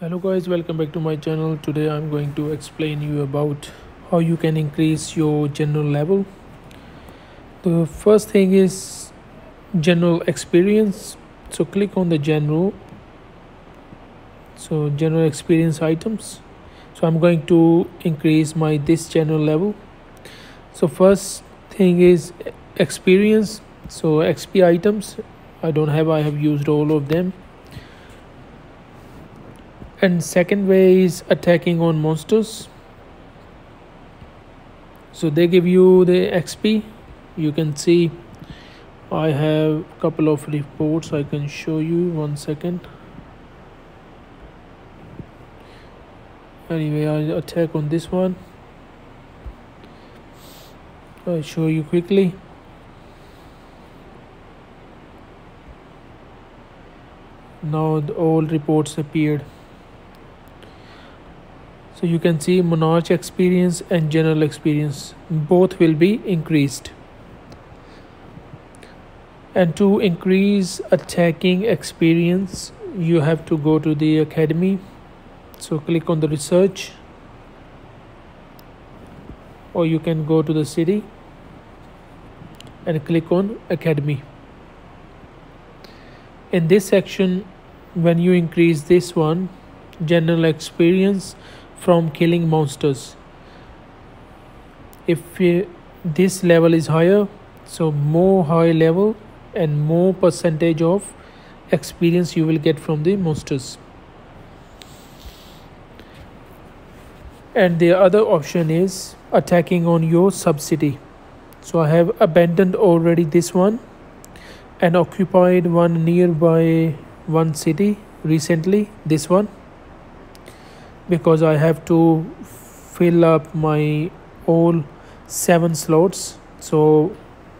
hello guys welcome back to my channel. Today i'm going to explain you about how you can increase your general level. The first thing is general experience. So click on the general so general experience items. So i'm going to increase my this general level. So first thing is experience. So xp items. I don't have i have used all of them and second way is attacking on monsters. So they give you the xp you can see i have a couple of reports i can show you. One second. Anyway i attack on this one. I show you quickly. Now all reports appeared so you can see monarch experience and general experience. Both will be increased. And to increase attacking experience you have to go to the academy. So click on the research. Or you can go to the city and click on academy. In this section when you increase this one general experience from killing monsters. If this level is higher so more high level and more percentage of experience you will get from the monsters. And the other option is attacking on your subcity so i have abandoned already this one and occupied one nearby one city recently this one because I have to fill up my all seven slots. So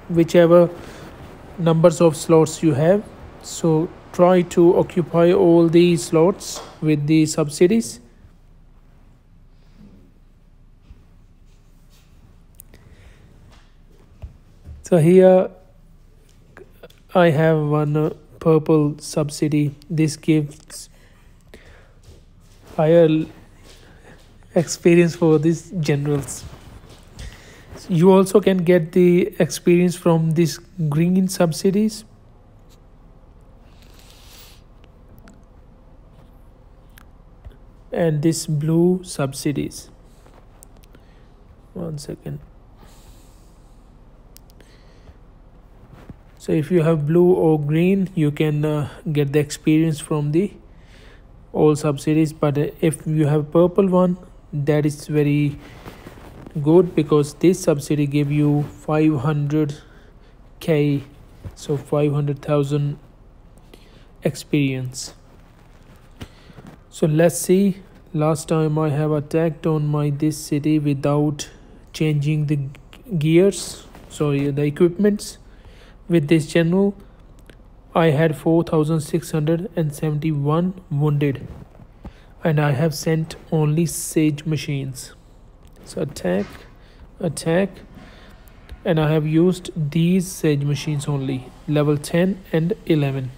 whichever numbers of slots you have so try to occupy all these slots with the subcities. So here I have one purple subcity. This gives higher experience for these generals. You also can get the experience from these green subcities. And this blue subcities. One second. So if you have blue or green you can uh, get the experience from the all subcities but uh, if you have purple one that is very good because this subcity give you 500k so 500,000 experience. So let's see. Last time I have attacked on my this city without changing the gears sorry the equipments with this general I had 4671 wounded and I have sent only siege machines. So attack attack and I have used these siege machines only level 10 and 11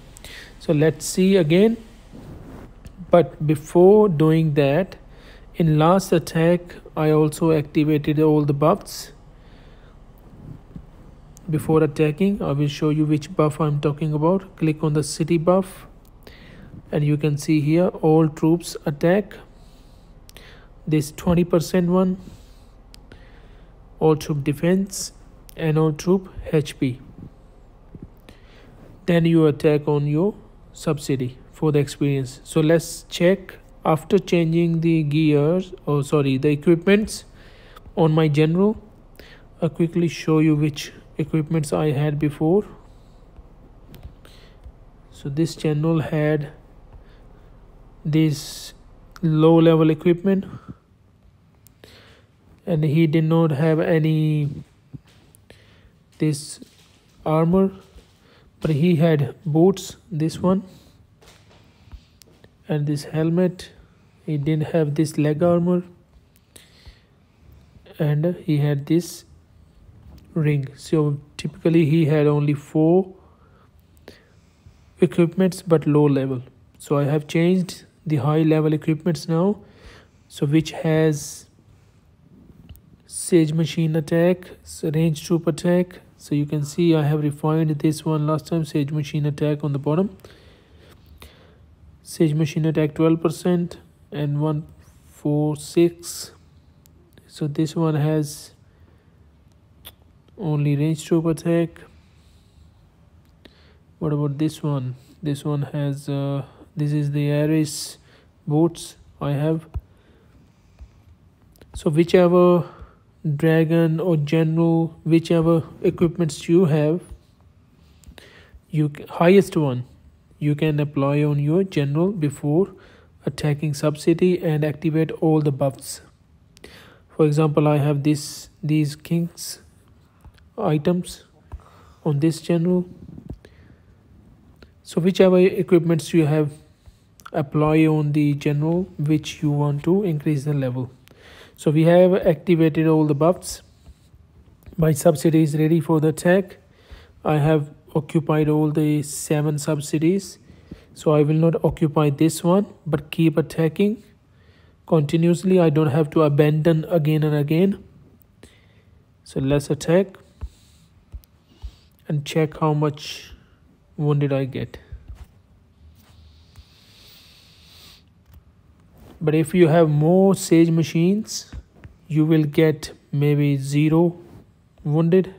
so let's see again. But before doing that in last attack I also activated all the buffs before attacking I will show you which buff I'm talking about. Click on the city buff and you can see here all troops attack. This 20% one all troop defense and all troop HP then you attack on your subcity for the experience. So let's check. After changing the gears or oh, sorry the equipments on my general I'll quickly show you which equipments I had before. So this channel had this low level equipment and he did not have any this armor but he had boots this one and this helmet. He didn't have this leg armor and he had this ring. So typically he had only four equipments but low level. So i have changed the high level equipments now. So which has siege machine attack range troop attack. So you can see I have refined this one last time siege machine attack on the bottom. Siege machine attack 12% and 146 so this one has only range troop attack what about this one? This one has uh, this is the Ares boots I have. So whichever dragon or general whichever equipments you have you highest one you can apply on your general before attacking subcity and activate all the buffs. For example i have this these kings items on this general so whichever equipments you have apply on the general which you want to increase the level. So we have activated all the buffs. My subcity is ready for the attack i have occupied all the seven subcities. So i will not occupy this one but keep attacking. Continuously i don't have to abandon again and again. So let's attack and check how much wounded I get. But if you have more Siege machines you will get maybe zero wounded.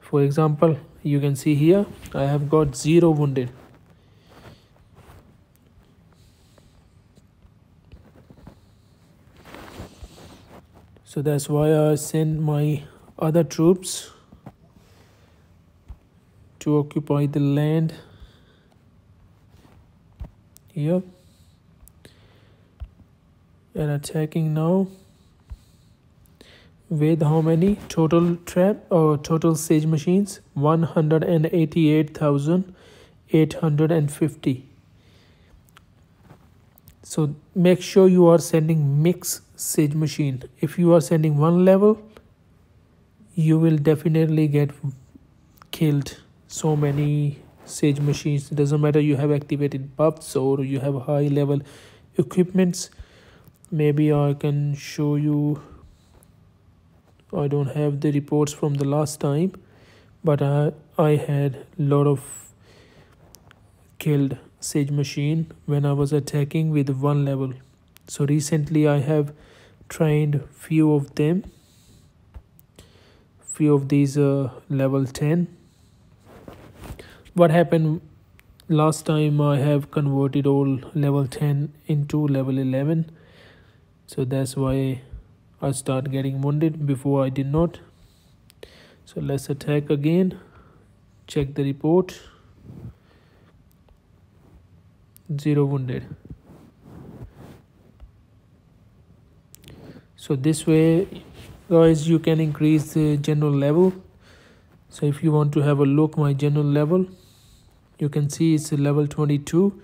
For example you can see here I have got zero wounded. So that's why I send my other troops to occupy the land. Here and attacking now. With how many? Total trap or total siege machines? 188,850 so make sure you are sending mix siege machine. If you are sending one level you will definitely get killed so many siege machines. It doesn't matter you have activated buffs or you have high level equipments. Maybe i can show you. I don't have the reports from the last time but i i had a lot of killed siege machine when i was attacking with one level. So recently i have trained few of them. Few of these uh, level 10 what happened last time I have converted all level 10 into level 11 so that's why I start getting wounded. Before I did not. So let's attack again. Check the report. Zero wounded. So this way guys you can increase the general level. So if you want to have a look my general level you can see it's level 22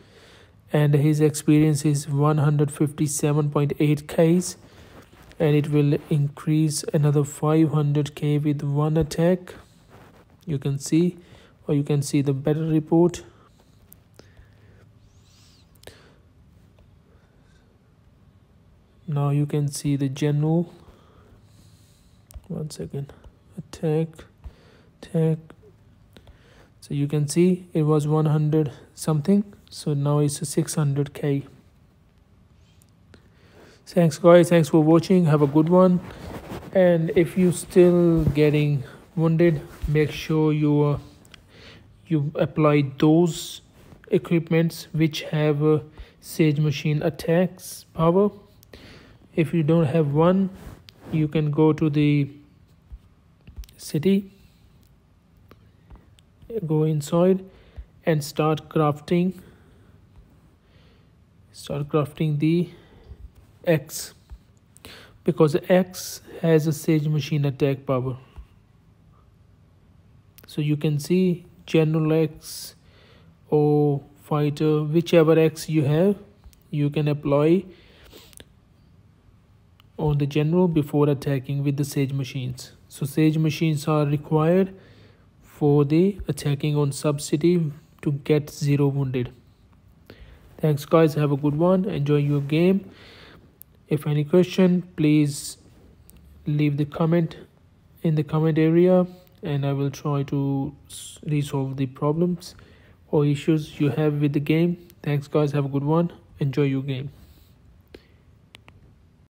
and his experience is 157.8 ks and it will increase another 500k with one attack. You can see or you can see the battle report. Now you can see the general. One second. Attack attack so you can see it was 100 something. So now it's 600k thanks guys. Thanks for watching. Have a good one. And if you still getting wounded make sure you uh, you apply those equipments which have a siege machine attacks power. If you don't have one you can go to the city go inside and start crafting. Start crafting the Axe. Because Axe has a Siege machine attack power. So you can see general Axe or fighter whichever Axe you have you can apply on the general before attacking with the Siege machines. So Siege machines are required for the attacking on subcity to get zero wounded. Thanks guys. Have a good one. Enjoy your game. If any question please leave the comment in the comment area and i will try to resolve the problems or issues you have with the game. Thanks guys. Have a good one. Enjoy your game